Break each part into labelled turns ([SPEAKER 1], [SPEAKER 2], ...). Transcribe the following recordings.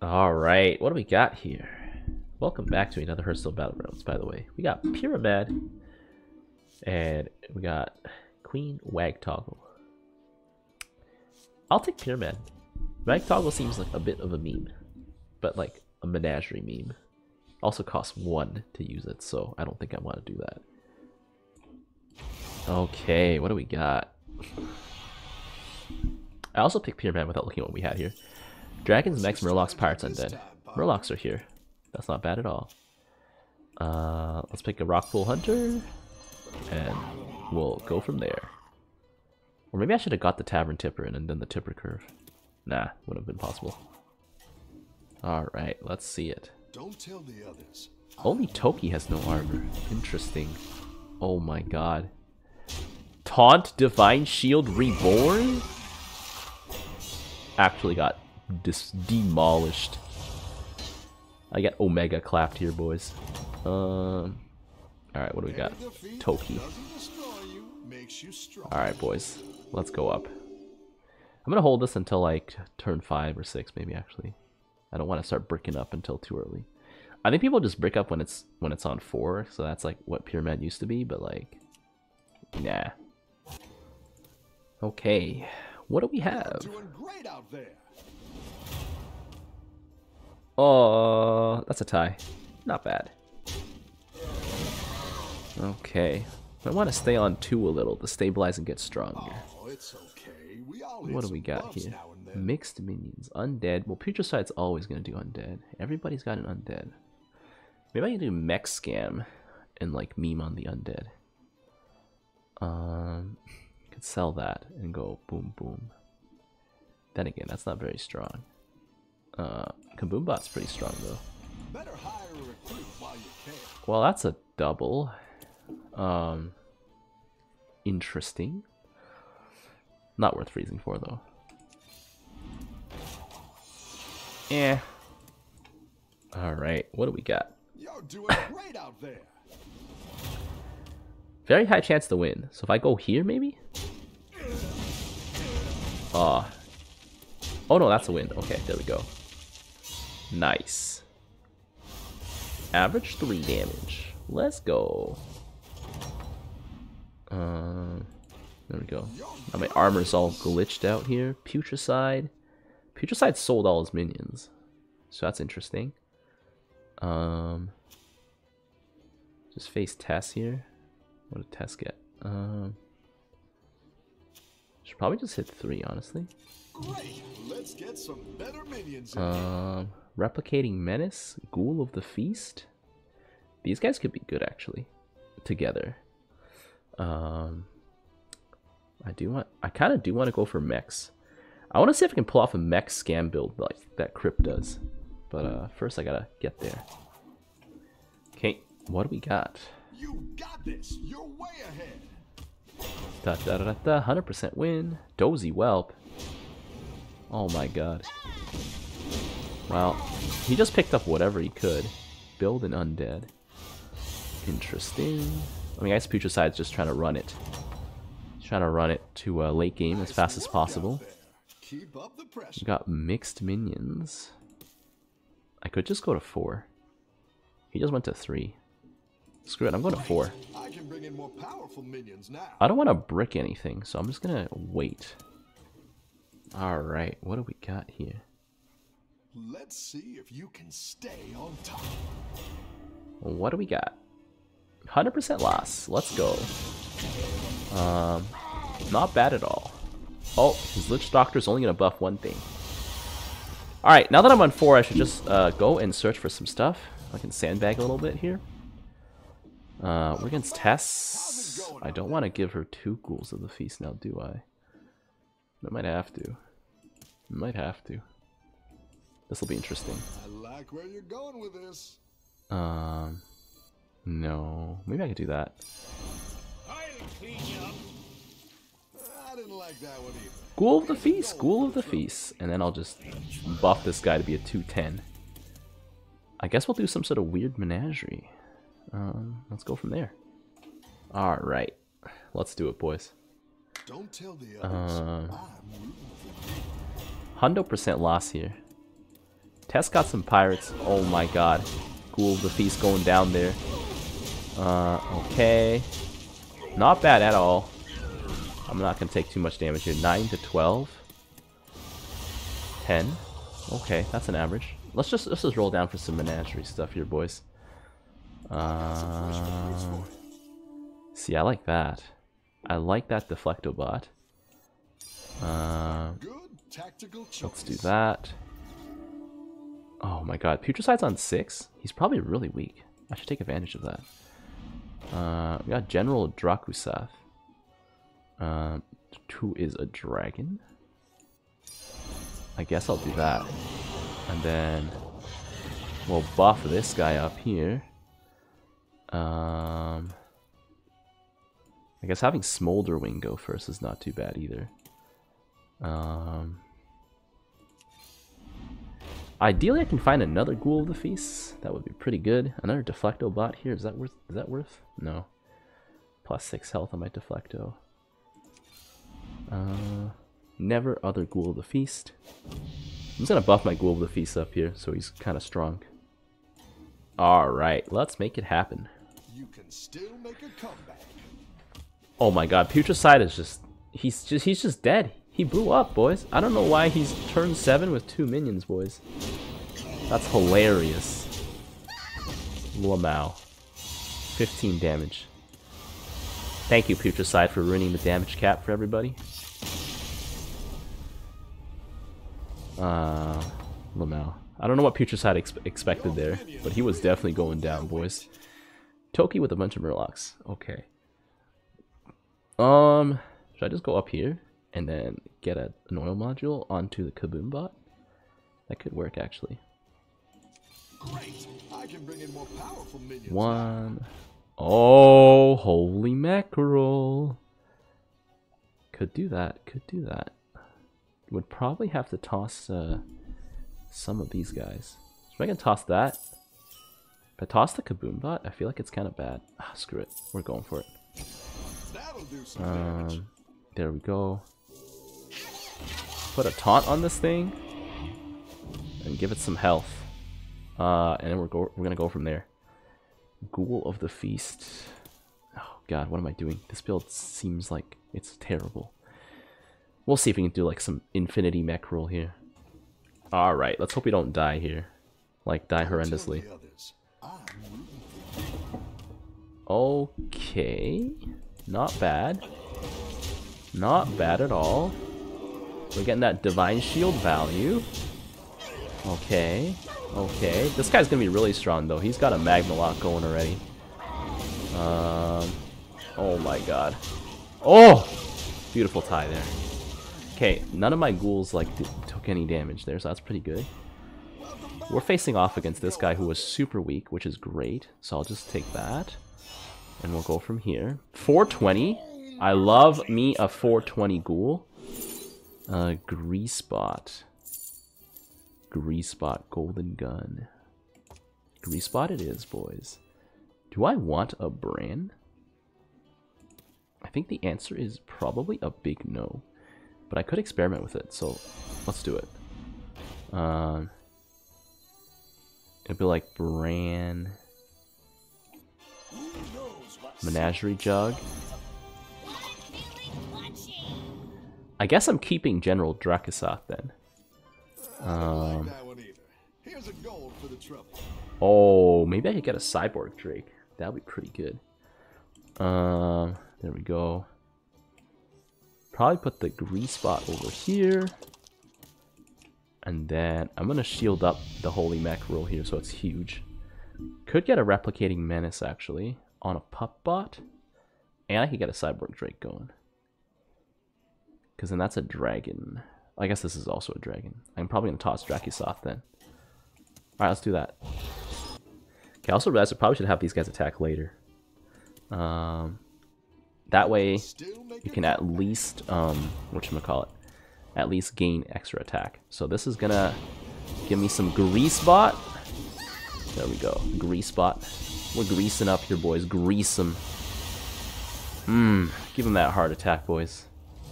[SPEAKER 1] Alright, what do we got here? Welcome back to another Hearthstone Battlegrounds, by the way. We got Pyramad, and we got Queen Wagtoggle. I'll take Pyramad. Wagtoggle seems like a bit of a meme, but like a menagerie meme. Also costs one to use it, so I don't think I want to do that. Okay, what do we got? I also picked Pyramad without looking at what we had here. Dragons, Mechs, Murlocs, Pirates, Undead. Murlocs are here. That's not bad at all. Uh, let's pick a Rockpool Hunter, and we'll go from there. Or maybe I should have got the Tavern Tipper in and then the Tipper Curve. Nah, would have been possible. Alright, let's see it.
[SPEAKER 2] Don't tell the others.
[SPEAKER 1] Only Toki has no armor. Interesting. Oh my god. Taunt Divine Shield Reborn? Actually got dis demolished. I got Omega clapped here, boys. Um. Alright, what do we got? Toki. Alright, boys. Let's go up. I'm gonna hold this until like turn 5 or 6, maybe actually. I don't want to start bricking up until too early. I think people just brick up when it's when it's on 4, so that's like what Pyramad used to be, but like, nah. Okay, what do we have? Oh, that's a tie. Not bad. Okay. I want to stay on 2 a little to stabilize and get stronger.
[SPEAKER 2] Oh, it's okay. We all
[SPEAKER 1] What do we got here? Mixed minions. Undead. Well, Putricide's always going to do undead. Everybody's got an undead. Maybe I can do mech scam and like meme on the undead. Um, could sell that and go boom boom. Then again, that's not very strong. Uh, Kaboombot's pretty strong though. Well, that's a double. Um, interesting. Not worth freezing for though. Yeah. All right, what do we got?
[SPEAKER 2] You're doing great out there.
[SPEAKER 1] Very high chance to win. So if I go here, maybe? Ah. Oh no, that's a win. Okay, there we go. Nice. Average 3 damage. Let's go. Um, there we go. Now my armor's all glitched out here. Putricide. Putricide sold all his minions. So that's interesting. Um, just face Tess here. What did Tess get? Um, should probably just hit three, honestly.
[SPEAKER 2] Great. Let's get some better minions in
[SPEAKER 1] Um, replicating menace, ghoul of the feast. These guys could be good actually, together. Um, I do want. I kind of do want to go for mechs. I want to see if I can pull off a mech scam build like that Crypt does. But uh, first I gotta get there. Okay, what do we got?
[SPEAKER 2] You got this. You're way ahead.
[SPEAKER 1] Da da da da. Hundred percent win. Dozy Whelp. Oh my god. Well, he just picked up whatever he could. Build an undead. Interesting. I mean, I guess Putricide's just trying to run it. He's trying to run it to uh, late game as fast as possible.
[SPEAKER 2] Keep up the pressure.
[SPEAKER 1] We got mixed minions. I could just go to four. He just went to three. Screw it, I'm going to four.
[SPEAKER 2] I can bring in more powerful minions now.
[SPEAKER 1] I don't want to brick anything, so I'm just gonna wait. Alright, what do we got here?
[SPEAKER 2] Let's see if you can stay on top.
[SPEAKER 1] What do we got? 100% loss. Let's go. Um, not bad at all. Oh, his Lich Doctor's only going to buff one thing. Alright, now that I'm on 4, I should just uh, go and search for some stuff. I can sandbag a little bit here. Uh, we're against Tess. I don't want to give her two Ghouls of the Feast now, do I? I might have to. I Might have to. This will be interesting.
[SPEAKER 2] I like where you're going with this.
[SPEAKER 1] Um, no. Maybe I could do that.
[SPEAKER 2] I didn't like that one either.
[SPEAKER 1] Ghoul of the Feast, Ghoul of the Feast. And then I'll just buff this guy to be a 210. I guess we'll do some sort of weird menagerie. Um, let's go from there. Alright. Let's do it, boys.
[SPEAKER 2] Don't tell the others. I'm rooting for you.
[SPEAKER 1] Hundo percent loss here. Tess got some pirates. Oh my god. Ghoul of the Feast going down there. Uh, okay. Not bad at all. I'm not going to take too much damage here. 9 to 12. 10. Okay, that's an average. Let's just let's just roll down for some menagerie stuff here, boys. Um, see, I like that. I like that Deflectobot. Uh, let's do that. Oh my god, Putricide's on 6? He's probably really weak. I should take advantage of that. Uh, we got General Drakkisath. Um, who is a dragon. I guess I'll do that. And then we'll buff this guy up here. Um, I guess having Smolderwing go first is not too bad either. Um, ideally, I can find another Ghoul of the Feast. That would be pretty good. Another Deflecto bot here. Is that worth? Is that worth? No. Plus six health on my Deflecto. Uh, never other Ghoul of the Feast. I'm just gonna buff my Ghoul of the Feast up here so he's kind of strong. Alright, let's make it happen. You can still make a comeback. Oh my god, Putricide is just he's just he's just dead. He blew up, boys. I don't know why he's turned seven with two minions, boys. That's hilarious. Lamau. 15 damage. Thank you, Putricide, for ruining the damage cap for everybody. Uh, Lamau. I don't know what Putricide ex expected there, but he was definitely going down, boys. Toki with a bunch of Murlocs. Okay. Um, should I just go up here and then get a, an oil module onto the Kaboom bot? That could work, actually. One. Oh, holy mackerel. Could do that, could do that would probably have to toss uh, some of these guys. So I can toss that. If I toss the Kaboom bot, I feel like it's kind of bad. Ah, screw it. We're going for it. Um, there we go. Put a taunt on this thing. And give it some health. Uh, and then we're, go we're gonna go from there. Ghoul of the Feast. Oh god, what am I doing? This build seems like it's terrible. We'll see if we can do like some infinity Mecherel here. Alright, let's hope we don't die here. Like, die horrendously. Okay. Not bad. Not bad at all. We're getting that Divine Shield value. Okay. Okay. This guy's gonna be really strong, though. He's got a Magmaloc going already. Um, oh my god. Oh! Beautiful tie there. Okay, none of my ghouls like took any damage there, so that's pretty good. We're facing off against this guy who was super weak, which is great. So I'll just take that. And we'll go from here. 420. I love me a 420 ghoul. Uh, Greasebot. Greasebot Golden Gun. Greasebot it is, boys. Do I want a Brann? I think the answer is probably a big no. But I could experiment with it, so let's do it. Um, it'd be like Brann, Menagerie Jug. I guess I'm keeping General Drakkisath then. Um, oh, maybe I could get a Cyborg Drake. That'd be pretty good. Um, there we go. Probably put the grease bot over here. And then I'm going to shield up the Holy Mecherel here so it's huge. Could get a Replicating Menace actually on a Pup Bot. And I could get a Cyborg Drake going. Because then that's a dragon. I guess this is also a dragon. I'm probably going to toss Drakkisath then. Alright, let's do that. Okay, I also realized I probably should have these guys attack later. Um, that way, you can at least, um, whatchamacallit, at least gain extra attack. So this is gonna give me some grease bot. There we go, grease bot. We're greasing up here, boys. Grease them. Mmm, give them that heart attack, boys.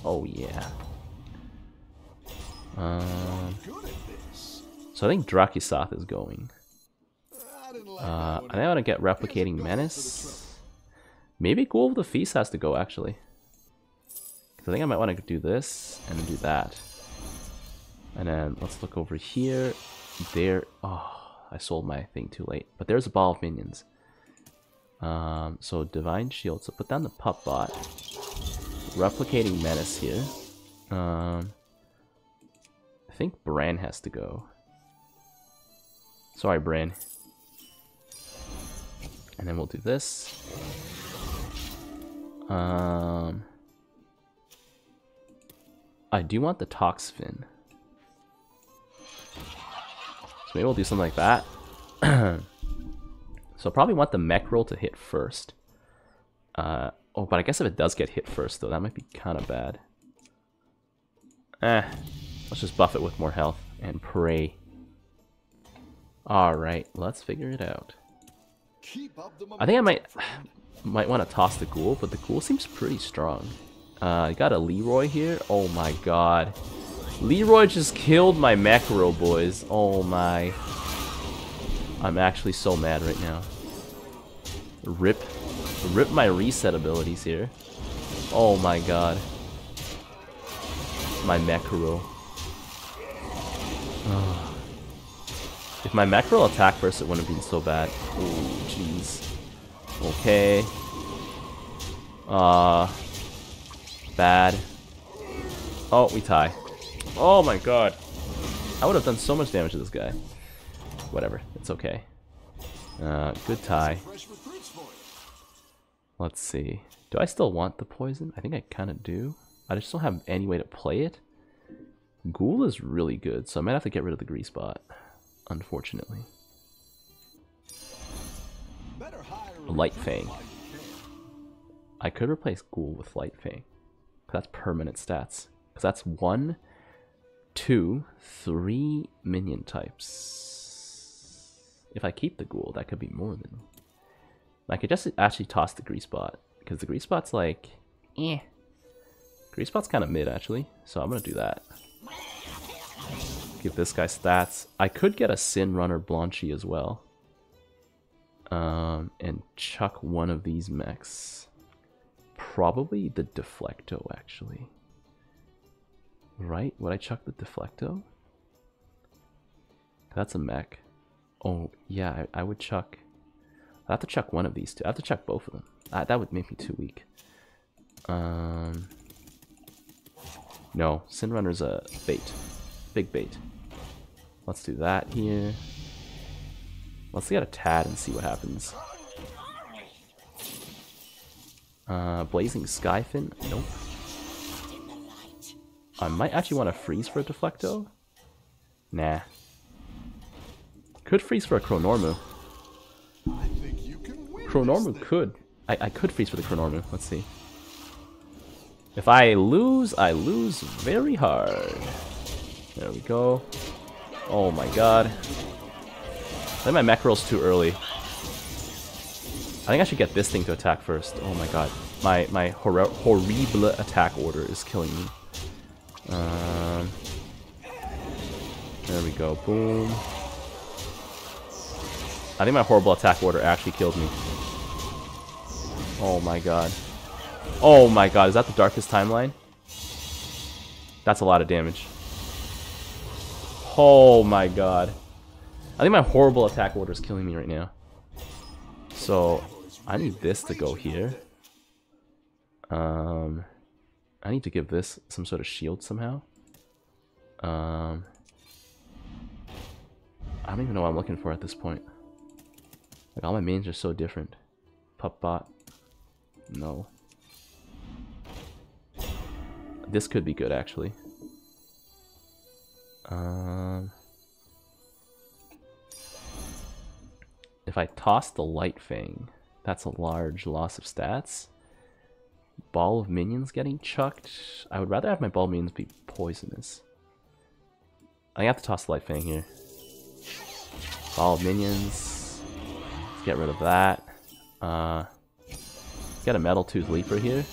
[SPEAKER 1] Oh, yeah. Um, So I think Drakkisath is going.
[SPEAKER 2] I
[SPEAKER 1] Uh, I think I want to get Replicating Menace. Maybe Ghoul of the Feast has to go, actually. 'Cause I think I might want to do this and do that. And then let's look over here. There. Oh, I sold my thing too late. But there's a ball of minions. Um, so Divine Shield. So put down the Pup Bot. Replicating Menace here. Um, I think Brann has to go. Sorry, Brann. And then we'll do this. Um, I do want the Toxfin. So maybe we'll do something like that. so I'll probably want the Mecherel to hit first. Uh, oh, but I guess if it does get hit first, though, that might be kind of bad. Eh, let's just buff it with more health and pray. Alright, let's figure it out.
[SPEAKER 2] Keep up the
[SPEAKER 1] I think I might might want to toss the ghoul, but the ghoul seems pretty strong. Uh, I got a Leroy here. Oh my god. Leroy just killed my macro boys. Oh my. I'm actually so mad right now. Rip. Rip my reset abilities here. Oh my god. My macro. If my macro attack first, it wouldn't have been so bad. Oh, jeez. Okay. Uh, bad. Oh, we tie. Oh my god. I would have done so much damage to this guy. Whatever, it's okay. Uh, good tie.
[SPEAKER 2] Fresh recruits for you.
[SPEAKER 1] Let's see. Do I still want the poison? I think I kind of do. I just don't have any way to play it. Ghoul is really good, so I might have to get rid of the grease bot. Unfortunately.
[SPEAKER 2] Better hire a
[SPEAKER 1] Light Fang.
[SPEAKER 2] while you can.
[SPEAKER 1] I could replace Ghoul with Light Fang. That's permanent stats. Because that's one, two, three minion types. If I keep the Ghoul, that could be more than. I could just actually toss the Grease Bot. Because the Grease Bot's like, eh. Grease Bot's kind of mid, actually. So I'm going to do that. Give this guy stats. I could get a Sin Runner Blanchy as well. Um, and chuck one of these mechs. Probably the Deflecto, actually. Right? Would I chuck the Deflecto? That's a mech. Oh, yeah, I, I would chuck... I have to chuck one of these two. I have to chuck both of them. Uh, that would make me too weak. Um... No, Sin Runner's a bait. Big bait. Let's do that here. Let's get a Tad and see what happens. Uh, Blazing Skyfin? Nope. I might actually want to freeze for a Deflecto. Nah. Could freeze for a Chronormu. Chronormu could. I, I could freeze for the Chronormu. Let's see. If I lose, I lose very hard. There we go. Oh my god. I think my Mecherel's too early. I think I should get this thing to attack first. Oh my god. My my hor horrible attack order is killing me. Um, there we go. Boom. I think my horrible attack order actually killed me. Oh my god. Oh my god, is that the darkest timeline? That's a lot of damage. Oh my god. I think my horrible attack order is killing me right now. So, I need this to go here. Um, I need to give this some sort of shield somehow. Um, I don't even know what I'm looking for at this point. Like, all my mains are so different. Pup bot. No. This could be good, actually. Um, if I toss the Light Fang, that's a large loss of stats. Ball of minions getting chucked. I would rather have my ball of minions be poisonous. I have to toss the Light Fang here. Ball of minions. Let's get rid of that. Uh, get a Metal Tooth Leaper here.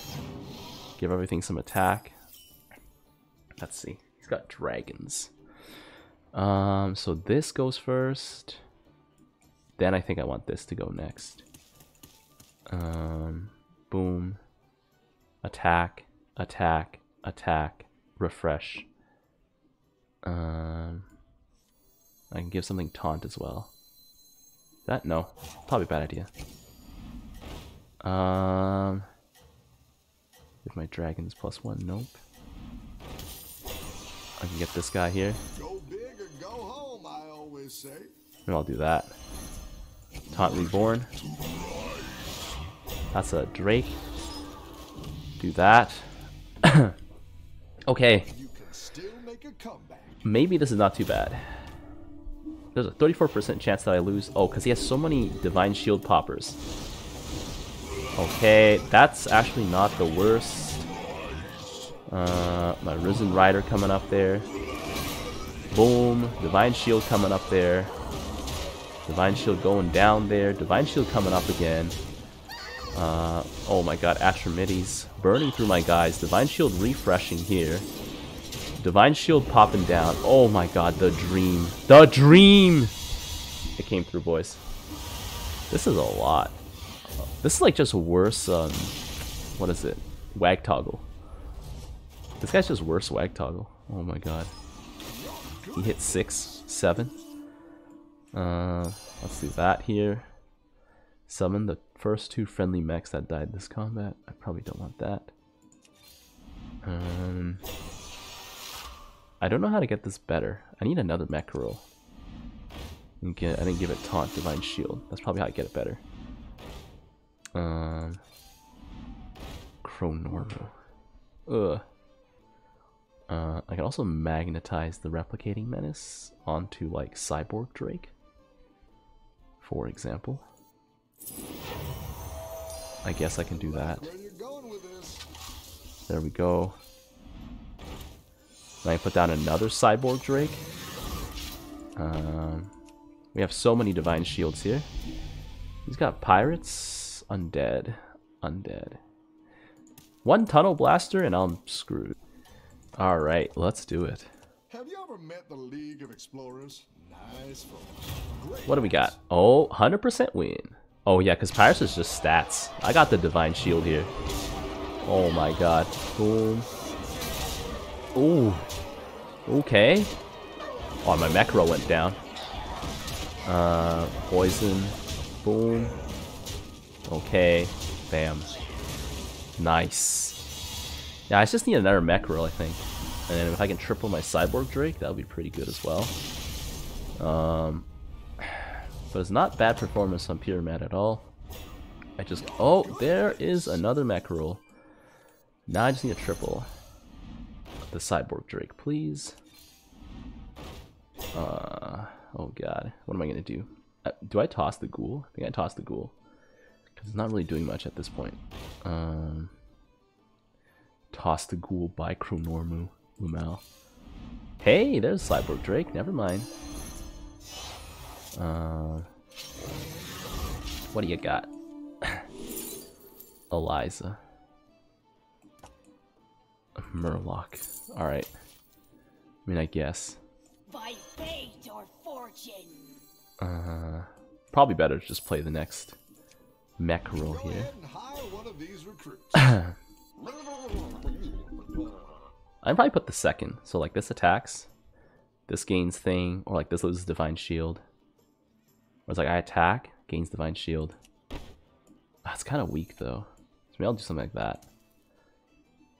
[SPEAKER 1] Give everything some attack. Let's see. He's got dragons. Um, so this goes first. Then I think I want this to go next. Um, boom. Attack, attack, attack, refresh. Um, I can give something taunt as well. That no, probably bad idea. Um, give my dragons plus one. Nope. I can get this guy here.
[SPEAKER 2] Go big or go home, I always say.
[SPEAKER 1] And I'll do that. Taunt Reborn. That's a Drake. Do that. okay,
[SPEAKER 2] You can still make a comeback.
[SPEAKER 1] maybe this is not too bad. There's a 34% chance that I lose. Oh, because he has so many Divine Shield poppers. Okay, that's actually not the worst. Uh, my Risen Rider coming up there. Boom. Divine Shield coming up there. Divine Shield going down there. Divine Shield coming up again. Uh, oh my god, Atramedes burning through my guys. Divine Shield refreshing here. Divine Shield popping down. Oh my god, the dream. The dream! It came through, boys. This is a lot. This is like just worse, um, what is it? Wagtoggle. This guy's just worse Wagtoggle. Oh my god. He hit six, seven. Uh, let's do that here. Summon the first two friendly mechs that died this combat. I probably don't want that. Um, I don't know how to get this better. I need another Mecherel. I didn't give it taunt, divine shield. That's probably how I get it better. Um, Chronormu. Ugh. Uh, I can also magnetize the replicating menace onto like Cyborg Drake, for example. I guess I can do that.
[SPEAKER 2] Where you going with this?
[SPEAKER 1] There we go. Then I can put down another Cyborg Drake. Um, we have so many Divine Shields here. He's got Pirates, Undead, Undead. One Tunnel Blaster and I'm screwed. Alright, let's do it.
[SPEAKER 2] Have you ever met the League of Explorers? Nice
[SPEAKER 1] What do we got? Oh, 100% win. Oh yeah, because Pirates is just stats. I got the Divine Shield here. Oh my god. Boom. Ooh. Okay. Oh, my macro went down. Uh, poison. Boom. Okay. Bam. Nice. Yeah, I just need another Mecherel, I think. And if I can triple my Cyborg Drake, that would be pretty good as well. Um, but it's not bad performance on Pyramad at all. I just... Oh, there is another Mecherel. Now I just need a triple. The Cyborg Drake, please. Uh, oh god. What am I going to do? Uh, do I toss the ghoul? I think I toss the ghoul. It's not really doing much at this point. Um, toss the ghoul by Chronormu. Lumal. Hey, there's Cyborg Drake. Never mind. Uh, what do you got? Eliza. Murloc. Alright. I mean, I guess.
[SPEAKER 3] by fate or fortune.
[SPEAKER 1] Uh, probably better to just play the next
[SPEAKER 2] Go
[SPEAKER 1] here.
[SPEAKER 2] ahead and hire one of these recruits.
[SPEAKER 1] I'd probably put the second. So like this attacks, this gains thing, or like this loses divine shield. Or it's like I attack, gains divine shield. That's kind of weak though. So maybe I'll do something like that.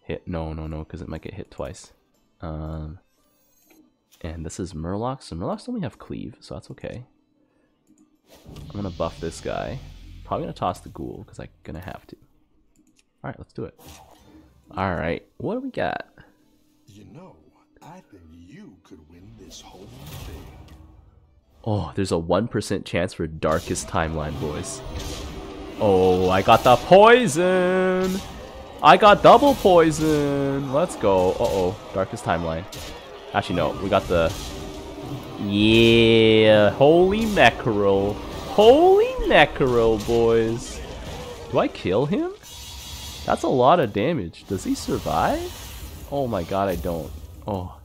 [SPEAKER 1] Hit no no no because it might get hit twice. Um, and this is Murloc, so Murlocs only have cleave, so that's okay. I'm gonna buff this guy. Probably gonna toss the ghoul because I'm gonna have to. All right, let's do it. All right, what do we got?
[SPEAKER 2] you know, I think you could win this whole thing.
[SPEAKER 1] Oh, there's a 1% chance for Darkest Timeline, boys. Oh, I got the poison! I got double poison! Let's go. Uh-oh, Darkest Timeline. Actually, no, we got the... Yeah, holy mackerel. Holy Necro, boys. Do I kill him? That's a lot of damage. Does he survive? Oh my god, I don't. Oh.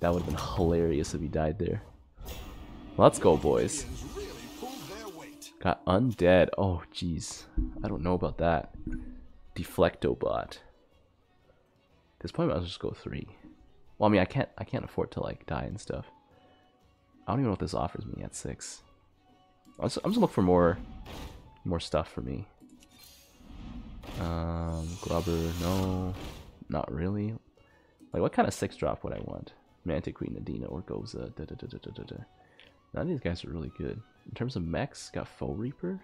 [SPEAKER 1] That would have been hilarious if he died there. Let's go, boys. Got undead. Oh, jeez. I don't know about that. Deflectobot. At this point, I'll just go three. Well, I mean, I can't. I can't afford to like die and stuff. I don't even know what this offers me at six. I'm just, I'm just looking for more, more stuff for me. Um, Grubber, no, not really. Like, what kind of six drop would I want? Mantic Queen, Nadina, or Goza. Da, da, da, da, da, da. None of these guys are really good. In terms of mechs, got Foe Reaper.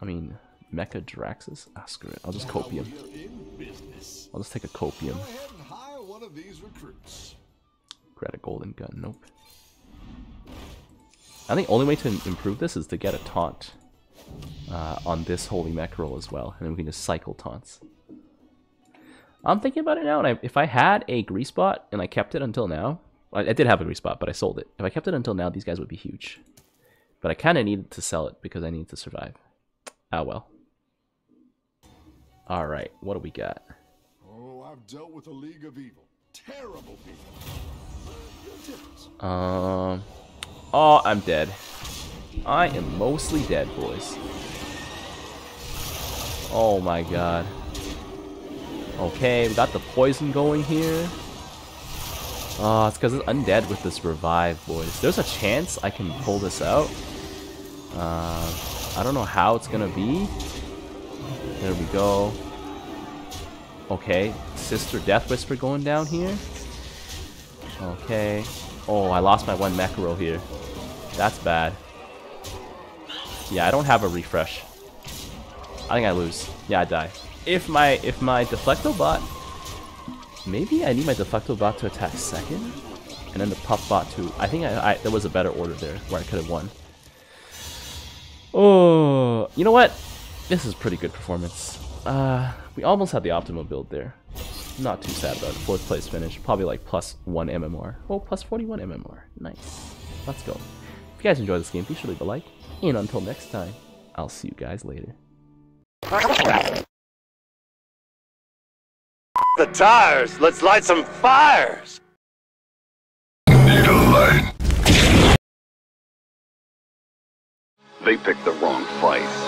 [SPEAKER 1] I mean, Mecha Draxus. Ah, screw it. I'll just copium.
[SPEAKER 2] We're in business.
[SPEAKER 1] I'll just take a copium.
[SPEAKER 2] Go ahead and hire one of these recruits.
[SPEAKER 1] Grab a golden gun. Nope. I think the only way to improve this is to get a taunt uh, on this holy Mecherel as well, and then we can just cycle taunts. I'm thinking about it now, and I, if I had a grease bot and I kept it until now, I, I did have a grease bot, but I sold it. If I kept it until now, these guys would be huge. But I kind of needed to sell it because I needed to survive. Ah well. All right, what do we got?
[SPEAKER 2] Oh, I've dealt with a league of evil. Terrible people.
[SPEAKER 1] Um. Oh, I'm dead. I am mostly dead, boys. Oh my god. Okay, we got the poison going here. Oh, it's because it's undead with this revive, boys. There's a chance I can pull this out. Uh, I don't know how it's gonna be. There we go. Okay, Sister Death Whisper going down here. Okay. Oh, I lost my one Mecherel here. That's bad. Yeah, I don't have a refresh. I think I lose. Yeah, I die. If my if my Deflecto bot maybe I need my Deflecto bot to attack second, and then the Pup bot to. I think I, I there was a better order there where I could have won. Oh, you know what? This is pretty good performance. Uh, we almost had the optimal build there. Not too sad about it. Fourth place finish. Probably like plus 1 MMR. Oh, plus 41 MMR. Nice. Let's go. If you guys enjoyed this game, be sure to leave a like. And until next time, I'll see you guys later.
[SPEAKER 4] the tires. Let's light some fires.
[SPEAKER 5] Need a light.
[SPEAKER 4] They picked the wrong fight.